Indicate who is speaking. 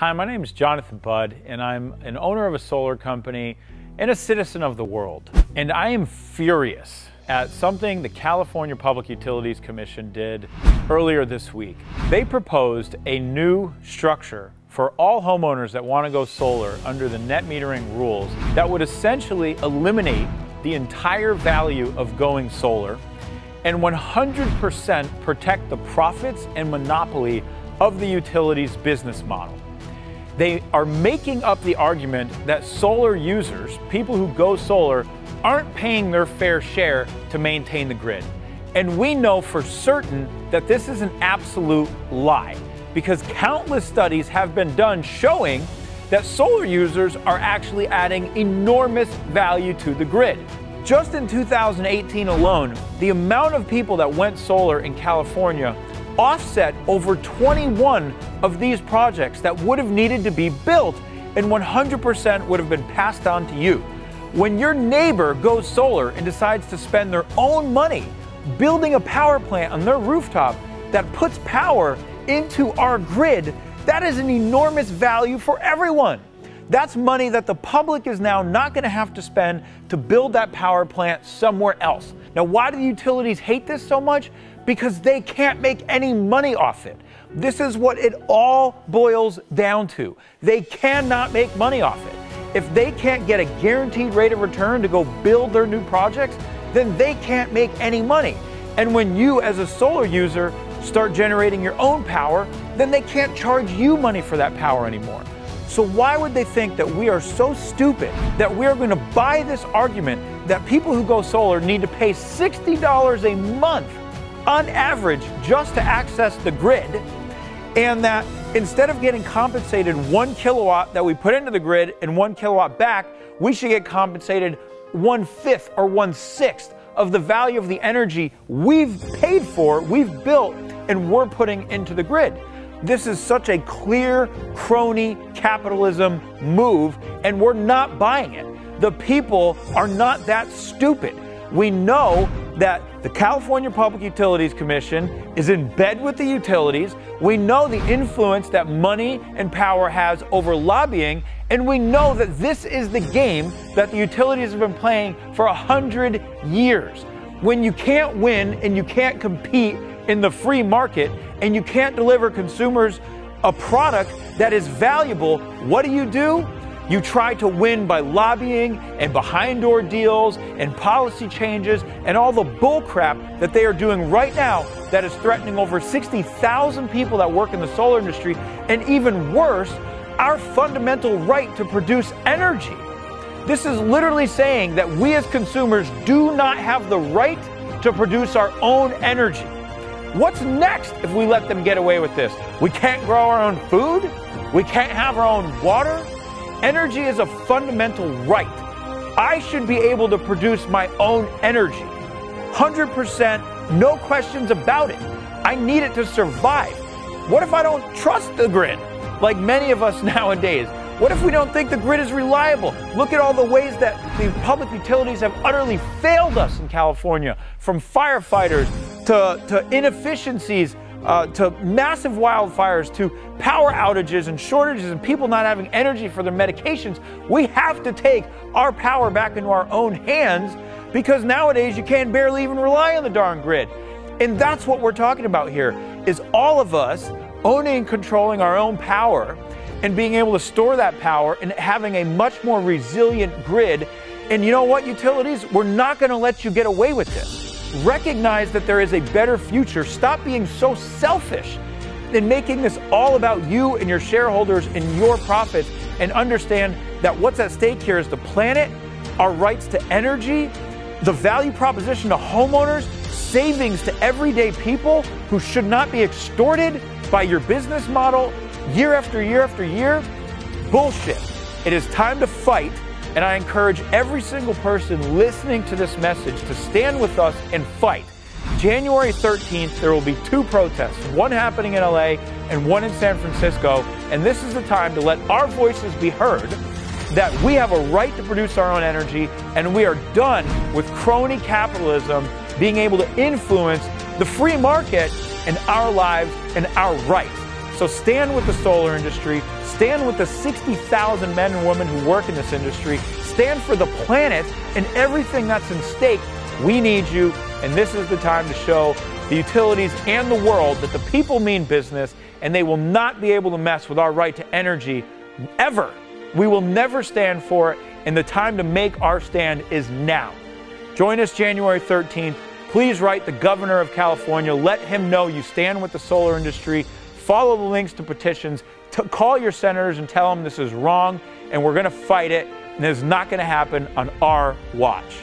Speaker 1: Hi, my name is Jonathan Budd, and I'm an owner of a solar company and a citizen of the world. And I am furious at something the California Public Utilities Commission did earlier this week. They proposed a new structure for all homeowners that want to go solar under the net metering rules that would essentially eliminate the entire value of going solar and 100% protect the profits and monopoly of the utilities business model. They are making up the argument that solar users, people who go solar, aren't paying their fair share to maintain the grid. And we know for certain that this is an absolute lie because countless studies have been done showing that solar users are actually adding enormous value to the grid. Just in 2018 alone, the amount of people that went solar in California offset over 21 of these projects that would have needed to be built and 100% would have been passed on to you. When your neighbor goes solar and decides to spend their own money building a power plant on their rooftop that puts power into our grid, that is an enormous value for everyone. That's money that the public is now not going to have to spend to build that power plant somewhere else. Now, why do the utilities hate this so much? Because they can't make any money off it. This is what it all boils down to. They cannot make money off it. If they can't get a guaranteed rate of return to go build their new projects, then they can't make any money. And when you, as a solar user, start generating your own power, then they can't charge you money for that power anymore. So why would they think that we are so stupid that we are going to buy this argument that people who go solar need to pay $60 a month on average just to access the grid and that instead of getting compensated one kilowatt that we put into the grid and one kilowatt back, we should get compensated one fifth or one sixth of the value of the energy we've paid for, we've built, and we're putting into the grid. This is such a clear crony capitalism move, and we're not buying it. The people are not that stupid. We know that the California Public Utilities Commission is in bed with the utilities. We know the influence that money and power has over lobbying, and we know that this is the game that the utilities have been playing for a hundred years. When you can't win and you can't compete in the free market and you can't deliver consumers a product that is valuable, what do you do? You try to win by lobbying and behind door deals and policy changes and all the bullcrap that they are doing right now that is threatening over 60,000 people that work in the solar industry and even worse, our fundamental right to produce energy. This is literally saying that we as consumers do not have the right to produce our own energy. What's next if we let them get away with this? We can't grow our own food? We can't have our own water? Energy is a fundamental right. I should be able to produce my own energy. 100%, no questions about it. I need it to survive. What if I don't trust the grid, like many of us nowadays? What if we don't think the grid is reliable? Look at all the ways that the public utilities have utterly failed us in California, from firefighters to, to inefficiencies, uh, to massive wildfires, to power outages and shortages and people not having energy for their medications. We have to take our power back into our own hands because nowadays you can barely even rely on the darn grid. And that's what we're talking about here is all of us owning and controlling our own power and being able to store that power and having a much more resilient grid. And you know what, utilities? We're not going to let you get away with this. Recognize that there is a better future. Stop being so selfish in making this all about you and your shareholders and your profits and understand that what's at stake here is the planet, our rights to energy, the value proposition to homeowners, savings to everyday people who should not be extorted by your business model year after year after year. Bullshit. It is time to fight and I encourage every single person listening to this message to stand with us and fight. January 13th, there will be two protests, one happening in LA and one in San Francisco. And this is the time to let our voices be heard that we have a right to produce our own energy and we are done with crony capitalism being able to influence the free market and our lives and our rights. So stand with the solar industry, stand with the 60,000 men and women who work in this industry, stand for the planet and everything that's in stake. We need you, and this is the time to show the utilities and the world that the people mean business and they will not be able to mess with our right to energy ever. We will never stand for it, and the time to make our stand is now. Join us January 13th. Please write the governor of California. Let him know you stand with the solar industry. Follow the links to petitions. T- call your senators and tell them this is wrong, and we're going to fight it, and it's not going to happen on our watch.